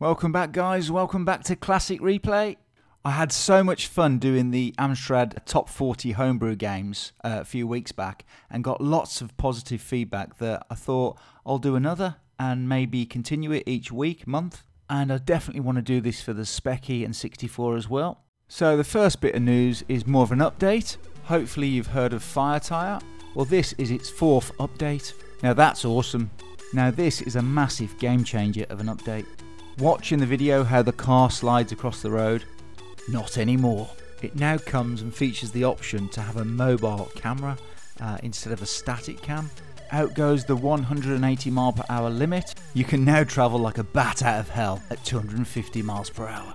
Welcome back, guys. Welcome back to Classic Replay. I had so much fun doing the Amstrad Top 40 Homebrew games uh, a few weeks back and got lots of positive feedback that I thought I'll do another and maybe continue it each week, month. And I definitely want to do this for the Specky and 64 as well. So the first bit of news is more of an update. Hopefully you've heard of FireTire. Well, this is its fourth update. Now that's awesome. Now this is a massive game changer of an update. Watching the video how the car slides across the road? Not anymore. It now comes and features the option to have a mobile camera uh, instead of a static cam. Out goes the 180 mile per hour limit. You can now travel like a bat out of hell at 250 miles per hour.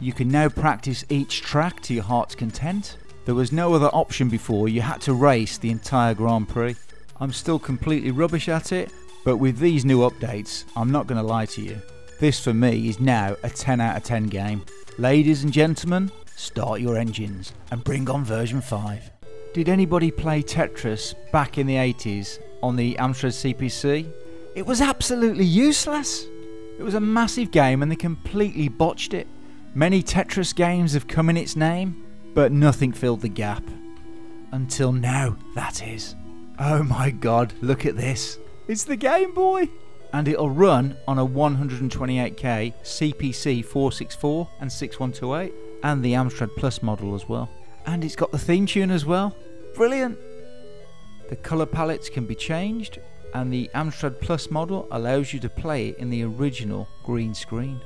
You can now practice each track to your heart's content. There was no other option before, you had to race the entire Grand Prix. I'm still completely rubbish at it, but with these new updates, I'm not going to lie to you. This for me is now a 10 out of 10 game. Ladies and gentlemen, start your engines and bring on version 5. Did anybody play Tetris back in the 80s on the Amstrad CPC? It was absolutely useless. It was a massive game and they completely botched it. Many Tetris games have come in its name, but nothing filled the gap. Until now, that is. Oh my god, look at this. It's the Game Boy! And it'll run on a 128K CPC 464 and 6128 and the Amstrad Plus model as well. And it's got the theme tune as well. Brilliant! The colour palettes can be changed and the Amstrad Plus model allows you to play it in the original green screen.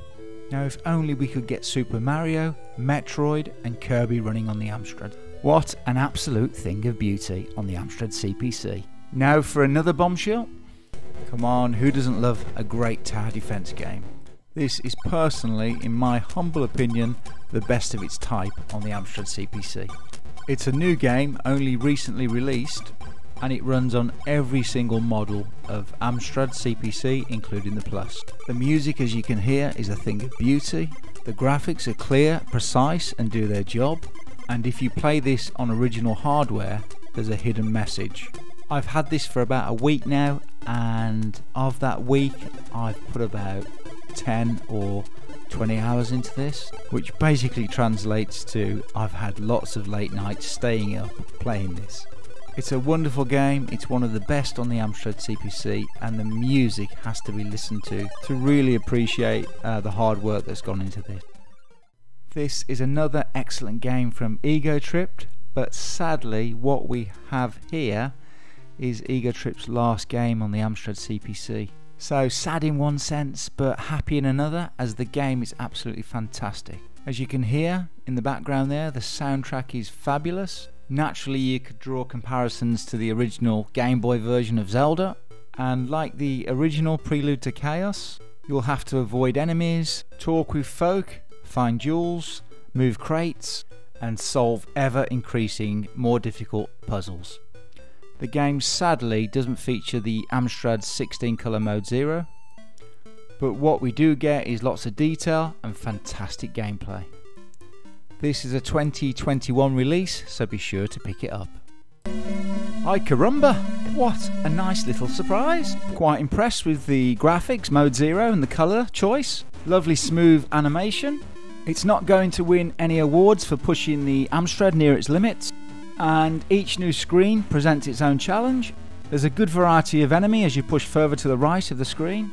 Now if only we could get Super Mario, Metroid and Kirby running on the Amstrad. What an absolute thing of beauty on the Amstrad CPC. Now for another bombshell. Come on, who doesn't love a great tower defense game? This is personally, in my humble opinion, the best of its type on the Amstrad CPC. It's a new game, only recently released, and it runs on every single model of Amstrad CPC, including the Plus. The music, as you can hear, is a thing of beauty. The graphics are clear, precise, and do their job. And if you play this on original hardware, there's a hidden message. I've had this for about a week now, and of that week, I've put about 10 or 20 hours into this, which basically translates to I've had lots of late nights staying up playing this. It's a wonderful game, it's one of the best on the Amstrad CPC, and the music has to be listened to to really appreciate uh, the hard work that's gone into this. This is another excellent game from Ego Tripped, but sadly, what we have here is Ego Trip's last game on the Amstrad CPC. So sad in one sense, but happy in another, as the game is absolutely fantastic. As you can hear in the background there, the soundtrack is fabulous. Naturally, you could draw comparisons to the original Game Boy version of Zelda, and like the original Prelude to Chaos, you'll have to avoid enemies, talk with folk, find jewels, move crates, and solve ever increasing, more difficult puzzles. The game sadly doesn't feature the Amstrad 16 colour mode 0, but what we do get is lots of detail and fantastic gameplay. This is a 2021 release, so be sure to pick it up. Hi caramba! What a nice little surprise! Quite impressed with the graphics, mode 0 and the colour choice. Lovely smooth animation. It's not going to win any awards for pushing the Amstrad near its limits, and each new screen presents its own challenge. There's a good variety of enemy as you push further to the right of the screen,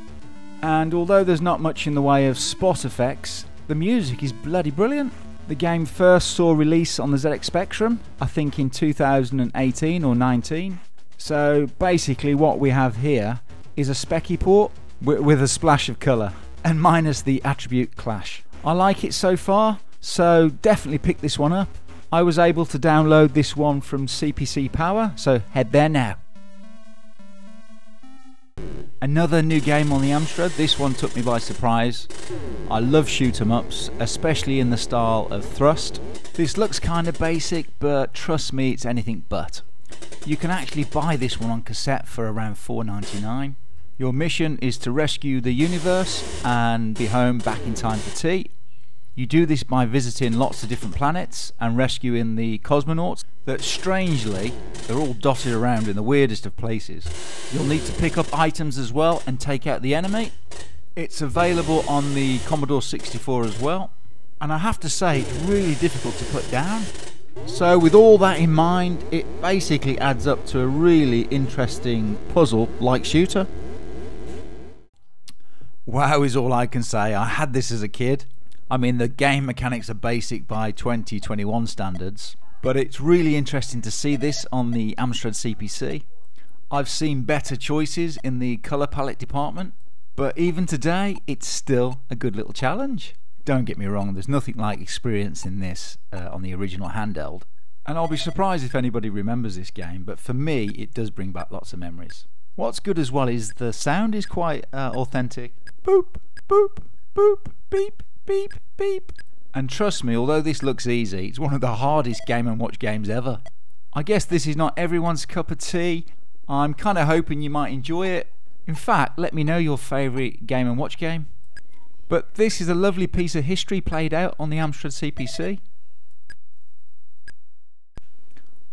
and although there's not much in the way of spot effects, the music is bloody brilliant. The game first saw release on the ZX Spectrum, I think in 2018 or 19. So basically, what we have here is a specky port with a splash of colour, and minus the attribute clash. I like it so far, so definitely pick this one up. I was able to download this one from CPC Power, so head there now. Another new game on the Amstrad, this one took me by surprise. I love shoot 'em ups, especially in the style of Thrust. This looks kinda basic, but trust me, it's anything but. You can actually buy this one on cassette for around $4.99. Your mission is to rescue the universe and be home back in time for tea, you do this by visiting lots of different planets and rescuing the cosmonauts that strangely they're all dotted around in the weirdest of places. You'll need to pick up items as well and take out the enemy. It's available on the Commodore 64 as well, and I have to say it's really difficult to put down. So, with all that in mind, it basically adds up to a really interesting puzzle like shooter. Wow, is all I can say. I had this as a kid. I mean, the game mechanics are basic by 2021 standards, but it's really interesting to see this on the Amstrad CPC. I've seen better choices in the colour palette department, but even today, it's still a good little challenge. Don't get me wrong, there's nothing like experiencing this uh, on the original handheld. And I'll be surprised if anybody remembers this game, but for me, it does bring back lots of memories. What's good as well is the sound is quite uh, authentic. Boop, boop, boop, beep, beep, beep. And trust me, although this looks easy, it's one of the hardest Game & Watch games ever. I guess this is not everyone's cup of tea. I'm kind of hoping you might enjoy it, in fact, let me know your favourite Game and Watch game. But this is a lovely piece of history played out on the Amstrad CPC.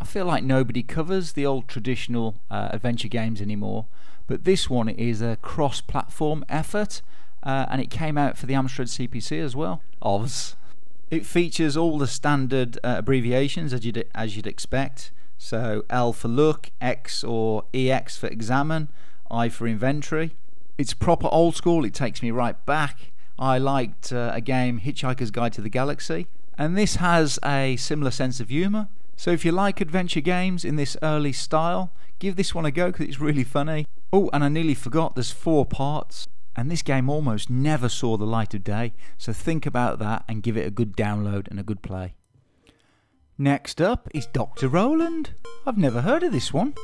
I feel like nobody covers the old traditional uh, adventure games anymore, but this one is a cross-platform effort, uh, and it came out for the Amstrad CPC as well. OVS. It features all the standard uh, abbreviations as you'd, as you'd expect. So L for look, X or EX for examine, I for inventory. It's proper old school, it takes me right back. I liked uh, a game, Hitchhiker's Guide to the Galaxy, and this has a similar sense of humour. So if you like adventure games in this early style, give this one a go because it's really funny. Oh, and I nearly forgot, there's four parts, and this game almost never saw the light of day, so think about that and give it a good download and a good play. Next up is Dr. Roland. I've never heard of this one.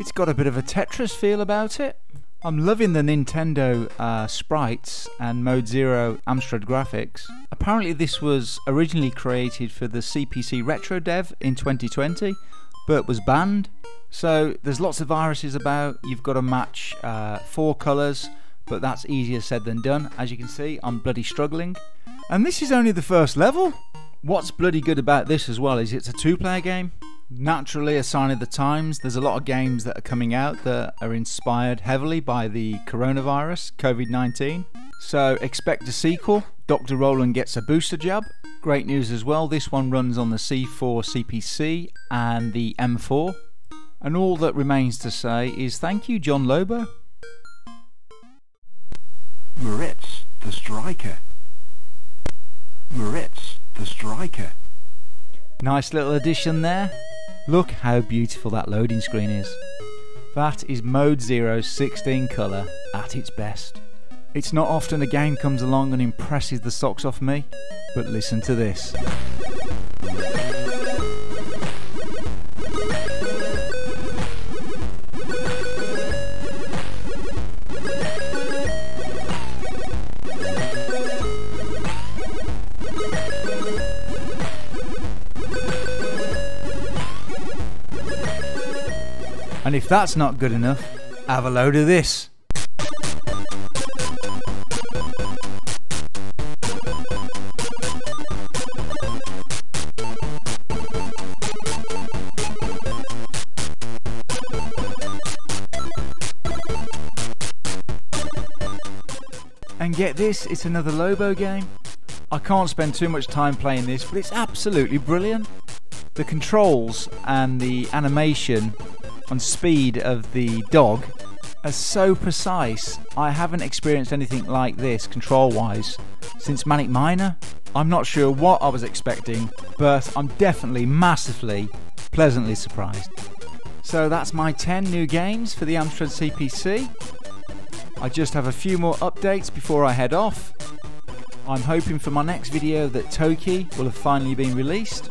It's got a bit of a Tetris feel about it. I'm loving the Nintendo uh, sprites and Mode Zero Amstrad graphics. Apparently, this was originally created for the CPC Retro Dev in 2020, but was banned. So there's lots of viruses about. You've got to match uh, four colours, but that's easier said than done. As you can see, I'm bloody struggling. And this is only the first level. What's bloody good about this as well is it's a two-player game naturally a sign of the times. There's a lot of games that are coming out that are inspired heavily by the coronavirus, COVID 19. So expect a sequel. Dr. Roland gets a booster jab. Great news as well, this one runs on the C4 CPC and the M4. And all that remains to say is thank you, John Lobo. Moritz, the striker. Moritz, the striker. Nice little addition there. Look how beautiful that loading screen is. That is Mode Zero's 16 colour at its best. It's not often a game comes along and impresses the socks off me, but listen to this. That's not good enough, have a load of this. And get this, it's another Lobo game. I can't spend too much time playing this, but it's absolutely brilliant. The controls and the animation on speed of the dog are so precise. I haven't experienced anything like this control wise since Manic Miner. I'm not sure what I was expecting, but I'm definitely massively, pleasantly surprised. So that's my 10 new games for the Amstrad CPC. I just have a few more updates before I head off. I'm hoping for my next video that Toki will have finally been released.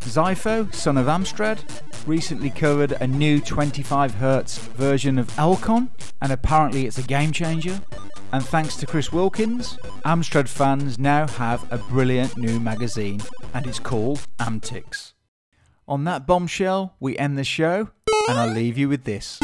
Xyphoe, son of Amstrad, recently covered a new 25Hz version of Elcon, and apparently it's a game changer. And thanks to Chris Wilkins, Amstrad fans now have a brilliant new magazine, and it's called Amtix. On that bombshell, we end the show, and I'll leave you with this.